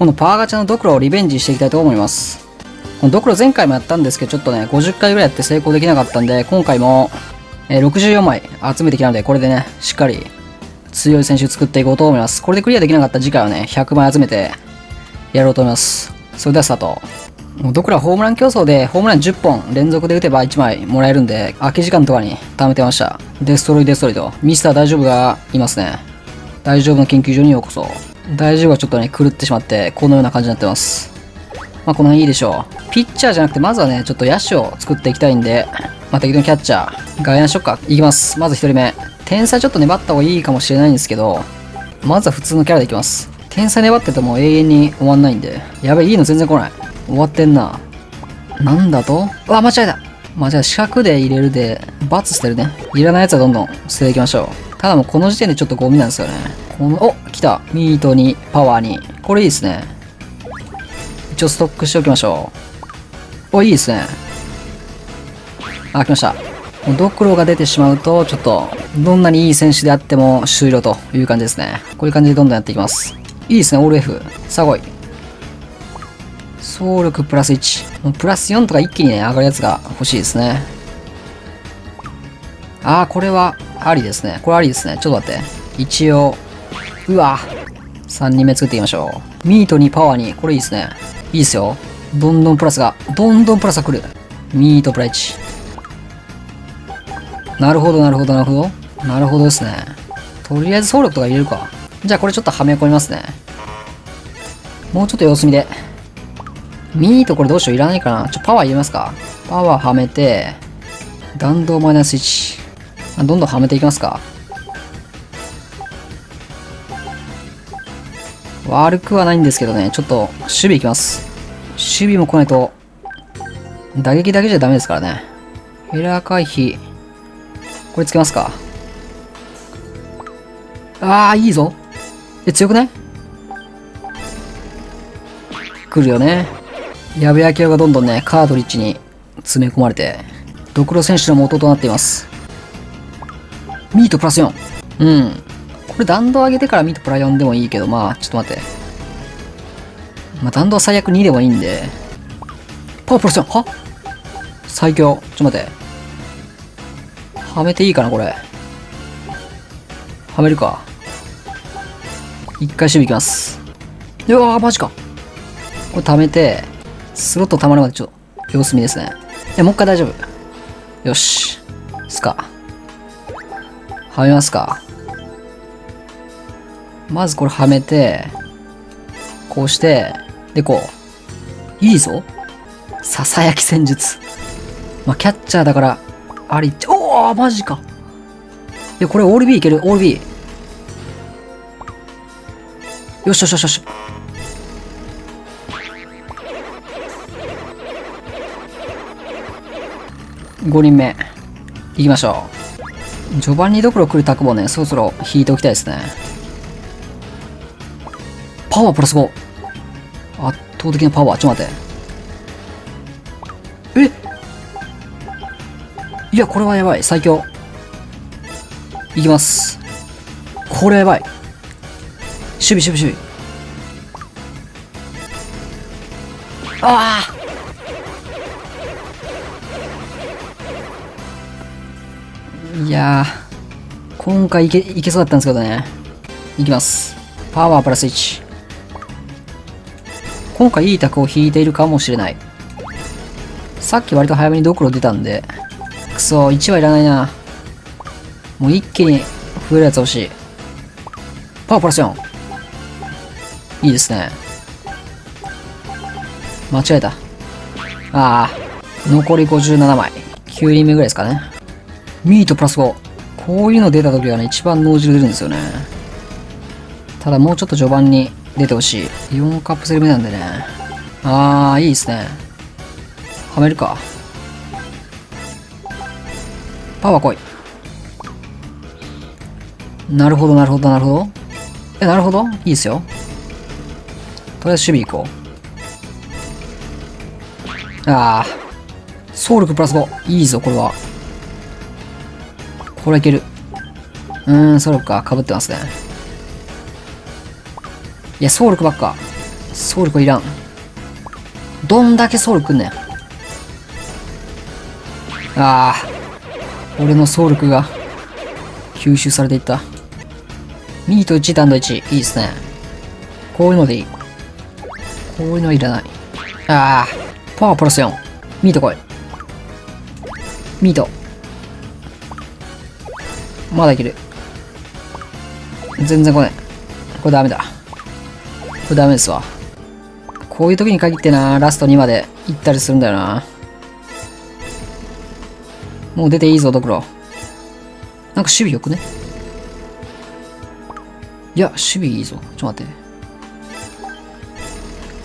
このパワーガチャのドクロをリベンジしていきたいと思います。このドクロ前回もやったんですけど、ちょっとね、50回ぐらいやって成功できなかったんで、今回も、え、64枚集めてきたので、これでね、しっかり強い選手作っていこうと思います。これでクリアできなかった次回はね、100枚集めてやろうと思います。それではスタート。もうドクロホームラン競争でホームラン10本連続で打てば1枚もらえるんで、空き時間とかに貯めてました。デストロイデストロイと、ミスター大丈夫がいますね。大丈夫の研究所にようこそ。大丈夫はちょっとね、狂ってしまって、このような感じになってます。まあ、この辺いいでしょう。ピッチャーじゃなくて、まずはね、ちょっと野手を作っていきたいんで、まあ、適当にキャッチャー、外野しよっか。いきます。まず1人目。天才ちょっと粘った方がいいかもしれないんですけど、まずは普通のキャラでいきます。天才粘ってても永遠に終わんないんで。やべえ、いいの全然来ない。終わってんな。なんだと？うわ、間違えた。間違えた。四角で入れるで、罰捨てるね。いらないやつはどんどん捨てていきましょう。ただもうこの時点でちょっとゴミなんですよね。この、お来た。ミートに、パワーに。これいいですね。一応ストックしておきましょう。お、いいですね。あ、来ました。もうドクロが出てしまうと、ちょっと、どんなにいい選手であっても終了という感じですね。こういう感じでどんどんやっていきます。いいですね、オール F。さあ来い。総力プラス1。プラス4とか一気にね、上がるやつが欲しいですね。あー、これはありですね。これありですね。ちょっと待って。一応、うわ3人目作っていきましょう。ミートにパワーに、これいいですね。いいですよ。どんどんプラスが、どんどんプラスが来る。ミートプラ1。なるほど、なるほど、なるほど。なるほどですね。とりあえず総力とか入れるか。じゃあこれちょっとはめ込みますね。もうちょっと様子見で。ミートこれどうしよういらないかなちょ、パワー入れますかパワーはめて、弾道マイナス1。どんどんはめていきますか悪くはないんですけどね、ちょっと守備いきます。守備も来ないと、打撃だけじゃダメですからね。エラー回避。これつけますか。ああ、いいぞ。え、強くない来るよね。矢部明がどんどんね、カードリッジに詰め込まれて、ドクロ選手の元となっています。ミートプラス4。うん。これ弾道上げてからミートプラ4でもいいけど、まあ、ちょっと待って。まあ、弾道最悪2でもいいんで。パワープラス4。は？最強。ちょっと待って。はめていいかな、これ。はめるか。一回守備いきます。うわー、マジか。これ貯めて、スロット溜まるまでちょっと様子見ですね。え、もう一回大丈夫。よし。すか。はめますか？まずこれはめて、こうして、で、こう。いいぞ。ささやき戦術。まあ、キャッチャーだから、あり、おおマジか。いや、これオール B いける、オール B。よしよしよしよし。5人目。行きましょう。序盤にどころ来るタクボね、そろそろ引いておきたいですね。パワープラス5。圧倒的なパワー。ちょっと待って。え？いや、これはやばい。最強。いきます。これやばい。守備、守備、守備。ああいや今回いけ、いけそうだったんですけどね。いきます。パワープラス1。今回いい卓を引いているかもしれない。さっき割と早めにドクロ出たんで。くそ、1はいらないな。もう一気に増えるやつ欲しい。パワープラス4。いいですね。間違えた。ああ、残り57枚。9人目ぐらいですかね。ミートプラス5。こういうの出た時はね、一番脳汁出るんですよね。ただもうちょっと序盤に出てほしい。4カプセル目なんでね。あー、いいですね。はめるか。パワー来い。なるほど、なるほど、なるほど。え、なるほど？いいですよ。とりあえず守備行こう。ああ。総力プラス5。いいぞ、これは。これいける。うーん、総力か。被ってますね。いや、総力ばっか。ソウルいらん。どんだけソウルくんねん。ああ。俺のソウルが吸収されていった。ミート1、タンド1。いいですね。こういうのでいい。こういうのはいらない。ああ。パワープラス4。ミート来い。ミート。まだいける。全然来ねえ。これダメだ。これダメですわ。こういう時に限ってな、ラスト2まで行ったりするんだよな。もう出ていいぞ、ドクロ。なんか守備よくね？いや、守備いいぞ。ちょっと待って。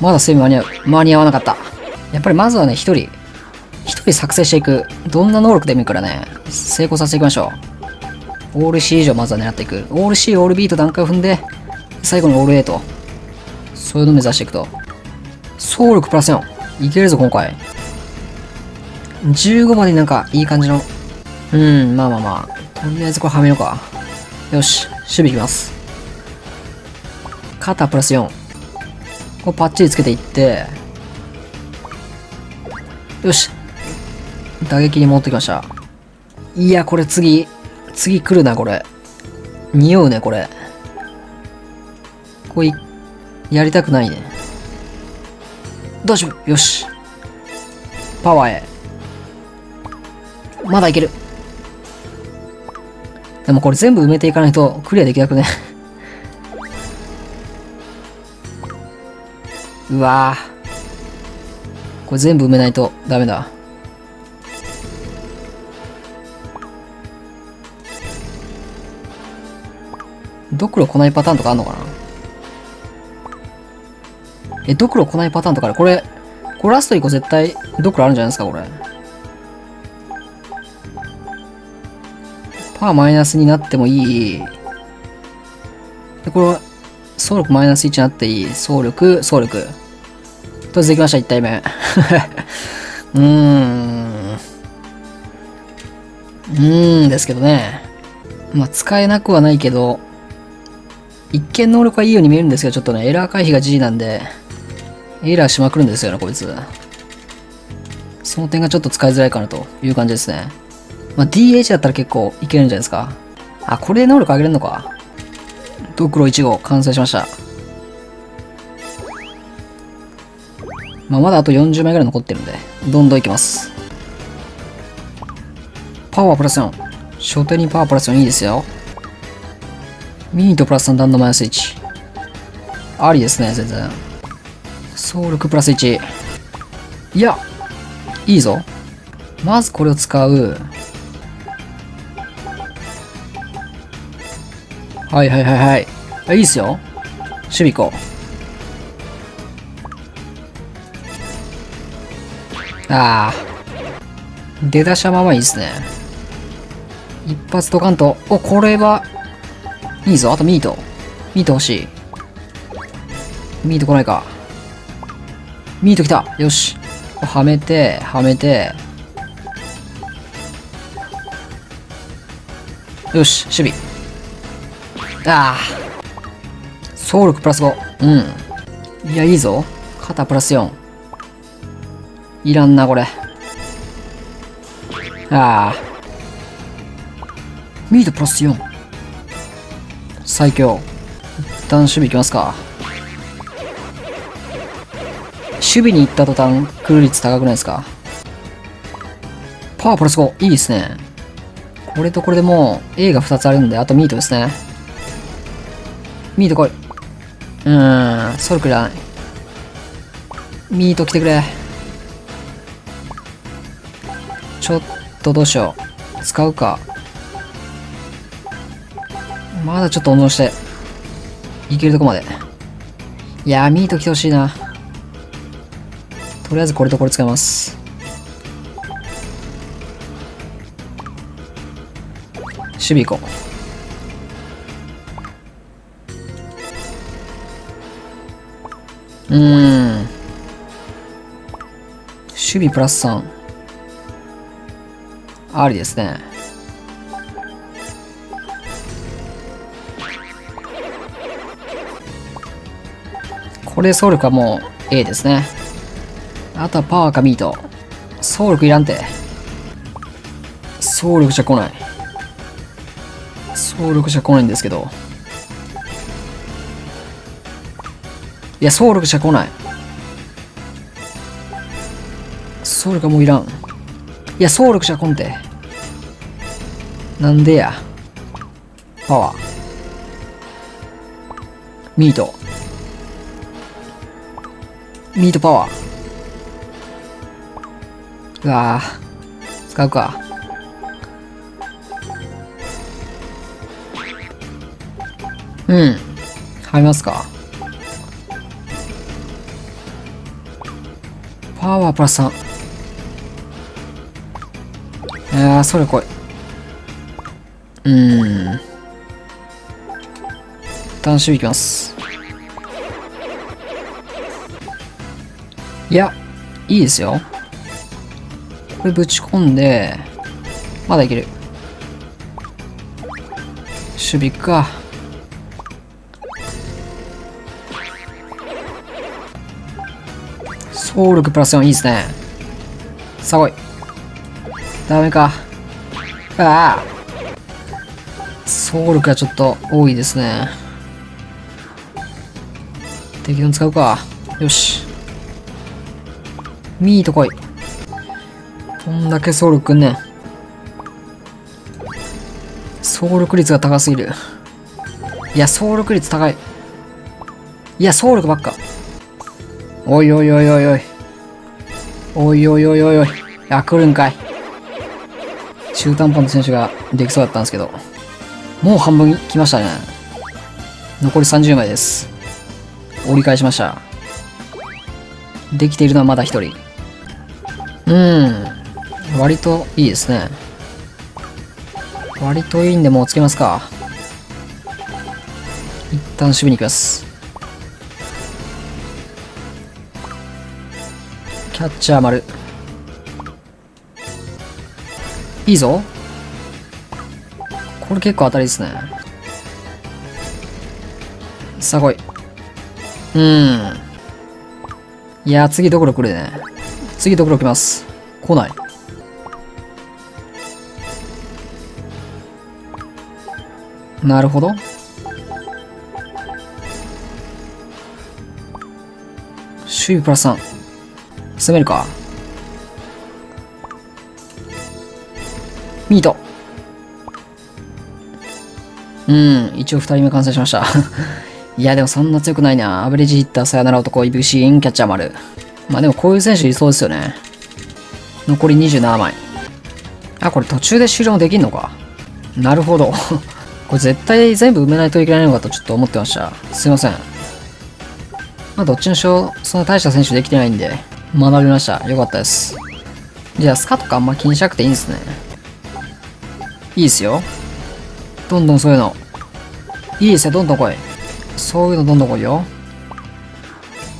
まだセミ間に合う。間に合わなかった。やっぱりまずはね、一人、一人作成していく。どんな能力でもいいからね、成功させていきましょう。オール C 以上まずは狙っていく。オール C、オール B と段階を踏んで、最後にオール A と。そういうのを目指していくと。総力プラス4。いけるぞ、今回。15までなんか、いい感じの。うん、まあまあまあ。とりあえずこれはめようか。よし、守備いきます。肩プラス4。こうパッチリつけていって、よし。打撃に持ってきました。いや、これ次、次来るな、これ。匂うね、これ。これ、やりたくないね。どうしよう。よし。パワーへ。まだいける。でもこれ全部埋めていかないとクリアできなくね うわこれ全部埋めないとダメだ。ドクロ来ないパターンとかあんのかな？え、ドクロ来ないパターンとかある？これ、これラスト1個絶対ドクロあるんじゃないですかこれ。パーマイナスになってもいい。で、これ、総力マイナス1になっていい。総力、総力。とりあえずできました、1体目。うーん。うーんですけどね。まあ、使えなくはないけど、一見能力はいいように見えるんですけど、ちょっとね、エラー回避が G なんで、エラーしまくるんですよね、こいつ。その点がちょっと使いづらいかなという感じですね。まあ、DH だったら結構いけるんじゃないですか。あ、これで能力上げれるのか。ドクロ1号完成しました。まあ、まだあと40枚ぐらい残ってるんで、どんどんいきます。パワープラス4。初手にパワープラス4いいですよ。ミートプラス3弾のマイナス1。ありですね、全然。総力プラス1。いや、いいぞ。まずこれを使う。はいはいはいはい。あ、いいっすよ。守備行こう。ああ。出だしはまあまあいいっすね。一発ドカンと。お、これは、いいぞ。あとミート。ミート欲しい。ミート来ないか。ミート来た。よし。はめて、はめて。よし、守備。ああ。総力プラス5。うん。いや、いいぞ。肩プラス4。いらんな、これ。ああ。ミートプラス4。最強。一旦守備いきますか。守備に行った途端、来る率高くないですかパワープラス5。いいですね。これとこれでもう A が2つあるんで、あとミートですね。ミート来い。うーん、ソルクいらない。ミート来てくれ。ちょっとどうしよう。使うか。まだちょっと温存して。いけるとこまで。いやー、ミート来てほしいな。とりあえずこれとこれ使います。守備行こう。うん。守備プラス3。ありですね。これで総力はもう A ですね。あとはパワーかミート。総力いらんて。総力じゃ来ない。総力じゃ来ないんですけど。いや、総力じゃ来ない。総力はもういらん。いや、総力じゃ来んて。なんでや。パワー。ミート。ミートパワー。うわぁ。使うか。うん。はみますか。パワープラス3。ああ、それ来い。うーん。単守いきます。いや、いいですよ。これぶち込んで、まだいける。守備か。総力プラス4いいですね。さあ来い。ダメか。ああ。総力がちょっと多いですね。適当に使うか。よし。ミート来い。こんだけ総力くんねん。総力率が高すぎる。いや、総力率高い。いや、総力ばっか。おいおいおいおいおい。おいおいおいおいおい。あ、来るんかい。中途半端な選手ができそうだったんですけど。もう半分来ましたね。残り30枚です。折り返しました。できているのはまだ一人。うん。割といいですね。割といいんでもうつけますか。一旦守備に行きます。キャッチャー丸。いいぞ。これ結構当たりですね。さあ来い。うん。いや、次どころ来るね。次どころ来ます？来ない。なるほど。守備プラス3。攻めるか？ミート。うん、一応2人目完成しました。いや、でもそんな強くないな。アベレージヒッター、さよなら男、イブシーン、キャッチャー丸。まあでもこういう選手いそうですよね。残り27枚。あ、これ途中で終了できんのか。なるほど。これ絶対全部埋めないといけないのかとちょっと思ってました。すいません。まあどっちにしろ、そんな大した選手できてないんで、学びました。よかったです。じゃあスカとかあんま気にしなくていいんですね。いいですよ。どんどんそういうの。いいですよ、どんどん来い。そういうのどんどん来いよ。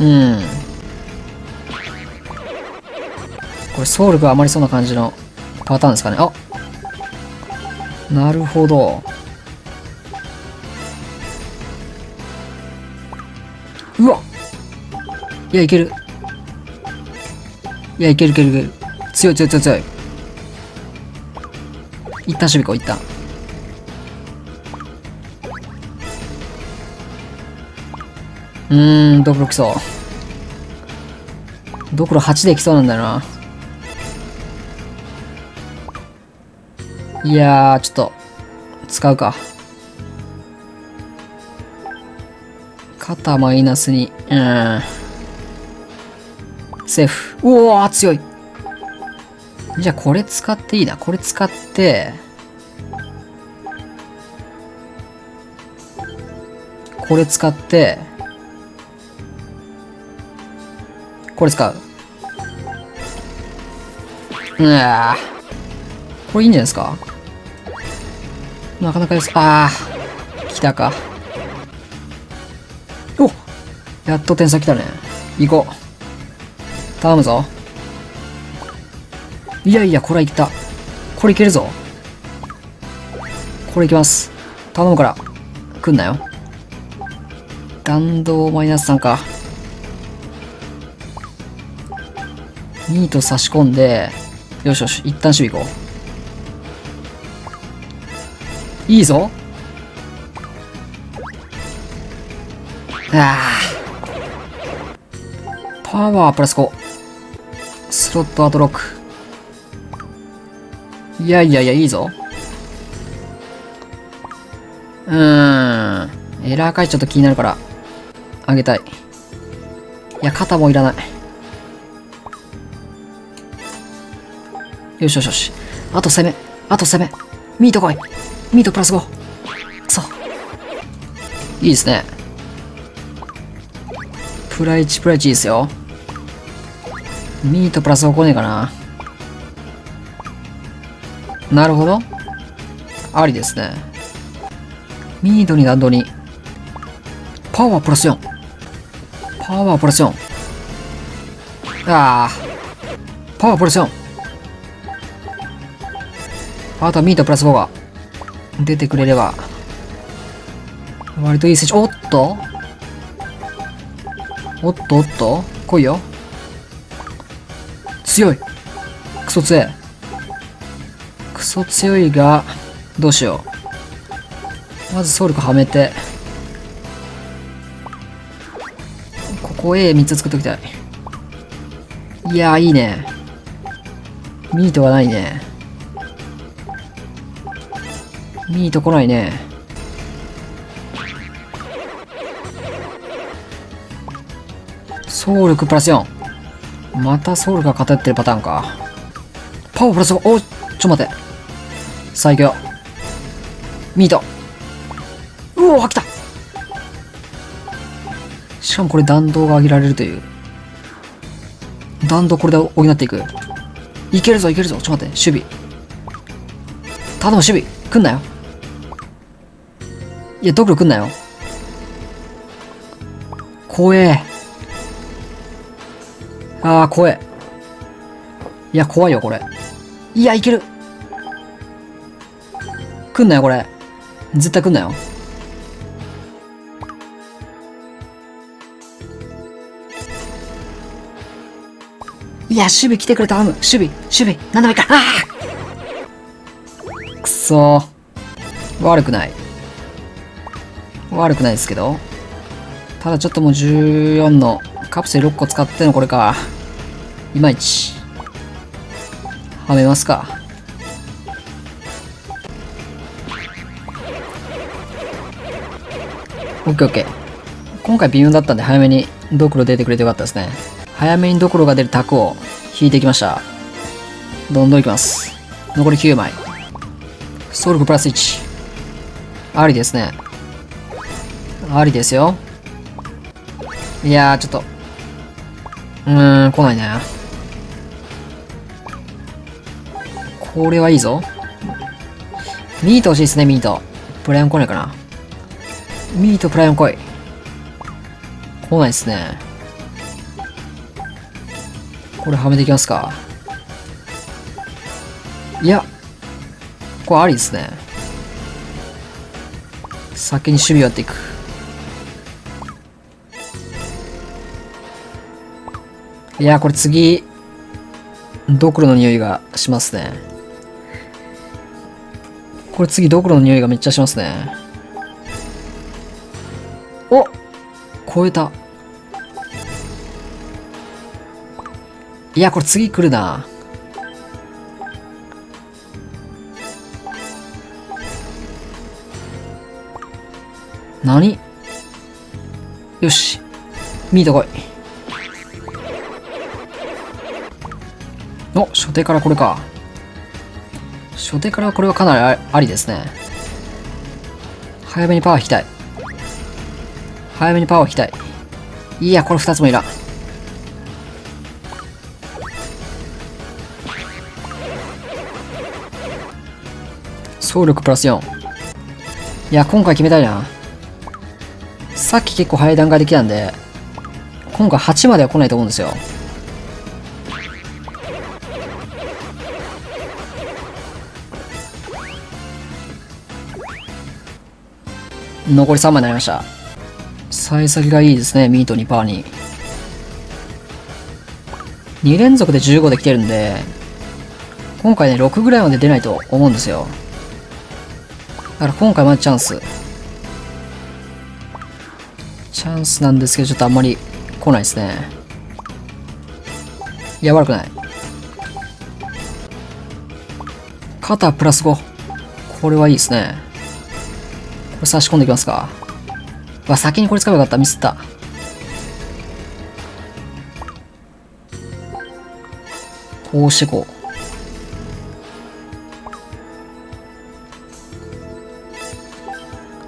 うん。これ、ソウルが余りそうな感じのパターンですかね。あなるほど。うわいや、いける。いや、いけるいけるいける。強い強い強い強い。一旦守備行こう、一旦。うーん、ドクロ来そう。ドクロ8で来そうなんだよな。いやー、ちょっと、使うか。肩マイナスに、うん。セーフ。うおー、強い。じゃあ、これ使っていいな。これ使って、これ使って、これ使う。うわこれいいんじゃないですか？なかなかです。ああ、来たか。おやっと点差来たね。行こう。頼むぞ。いやいや、これはいった。これいけるぞ。これいきます。頼むから。来んなよ。弾道マイナス3か。2と差し込んで、よしよし、一旦守備行こう。いいぞあ。パワープラス5。スロットあと6。いやいやいや、いいぞ。うーん。エラー回ちょっと気になるから、あげたい。いや、肩もいらない。よしよしよし。あと攻め。あと攻め。ミート来い。ミートプラス5。くそ。いいですね。プラ1プラ1いいですよ。ミートプラス5来ねえかな。なるほど。ありですね。ミートに弾道に。パワープラス4。パワープラス4。ああ。パワープラス4。あとはミートプラス5が出てくれれば。割といい選手。おっと？おっとおっと？来いよ。強い。クソ強い。クソ強いが、どうしよう。まずソウルクはめて。ここ A3 つ作っときたい。いやいいね。ミートがないね。ミート来ないね。総力プラス4。またソウルが偏ってるパターンか。パワープラス5。おちょっと待って。最強。ミート。うお来たしかもこれ弾道が上げられるという。弾道これで補っていく。いけるぞいけるぞ。ちょっと待って。守備。頼む守備。来んなよ。いや、ドクロ来んなよ。怖え。ああ、怖え。いや、怖いよ、これ。いや、いける。来んなよ、これ。絶対来んなよ。いや、守備来てくれ頼む。守備、守備、なんでもいいか。ああくそー。悪くない。悪くないですけど。ただちょっともう14のカプセル6個使ってのこれか。いまいち。はめますか。オッケーオッケー。今回微妙だったんで早めにドクロ出てくれてよかったですね。早めにドクロが出るタクを引いてきました。どんどんいきます。残り9枚。ソウルクプラス1。ありですね。ありですよ。いやー、ちょっと。うーん、来ないね。これはいいぞ。ミート欲しいですね、ミート。プライオン来ないかな。ミートプライオン来い。来ないですね。これはめていきますか。いや、これありですね。先に守備をやっていく。いやこれ次、ドクロの匂いがしますね。これ次ドクロの匂いがめっちゃしますね。お超えた。いや、これ次来るな。何？よし。ミート来い。初手からこれか。初手からこれはかなりありですね。早めにパワー引きたい。早めにパワー引きたい。いや、これ2つもいらん。総力プラス4。いや、今回決めたいな。さっき結構早い段階で来たんで、今回8までは来ないと思うんですよ。残り3枚になりました。幸先がいいですね、ミートにパーに。2連続で15で来てるんで、今回ね、6ぐらいまで出ないと思うんですよ。だから今回まだチャンス。チャンスなんですけど、ちょっとあんまり来ないですね。いや、悪くない。肩プラス5。これはいいですね。れ差し込んでいきますか。わ、先にこれ使えばよかった。ミスった。こうしてこう。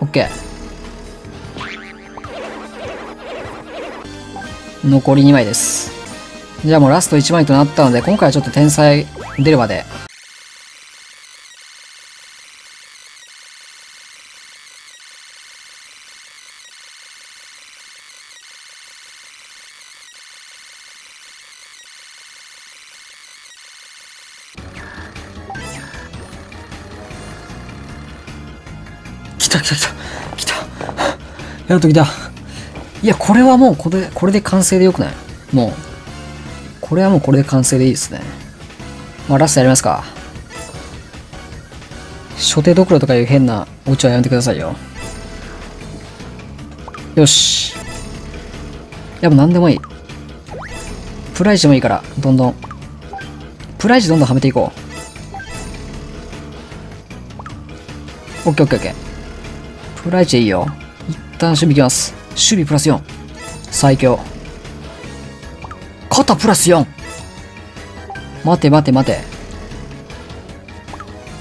オッケー。残り2枚です。じゃあもうラスト1枚となったので、今回はちょっと天才出るまでた来た来た。来た。やっと来たいやこれはもうこれこれで完成でよくない？もう。これはもうこれで完成でいいですね。まあラストやりますか。初手どころとかいう変なお家はやめてくださいよ。よし。やっぱ何でもいい。プライジもいいからどんどん。プライジどんどんはめていこう。オッケーオッケーオッケー。プライチェいいよ。一旦守備いきます。守備プラス4。最強。肩プラス 4! 待て待て待て。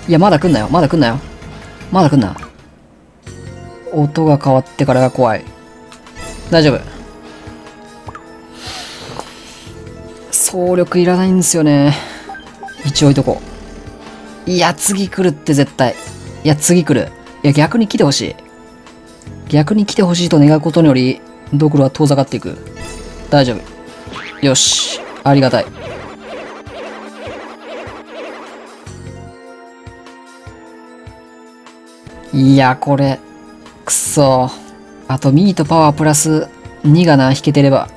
いや、まだ来んなよ。まだ来んなよ。まだ来んな。音が変わってからが怖い。大丈夫。総力いらないんですよね。一応置いとこう。いや、次来るって絶対。いや、次来る。いや、逆に来てほしい。逆に来てほしいと願うことにより、ドクロは遠ざかっていく。大丈夫。よし。ありがたい。いや、これ、くそ。あと、ミートパワープラス2がな、引けてれば、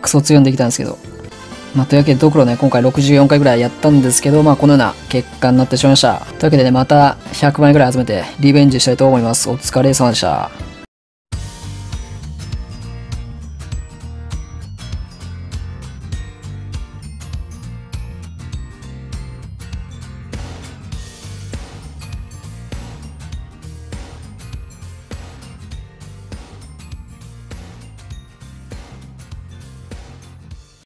クソ強んできたんですけど。まあ、というわけで、ドクロね、今回64回ぐらいやったんですけど、まあ、このような結果になってしまいました。というわけでね、また100枚ぐらい集めて、リベンジしたいと思います。お疲れ様でした。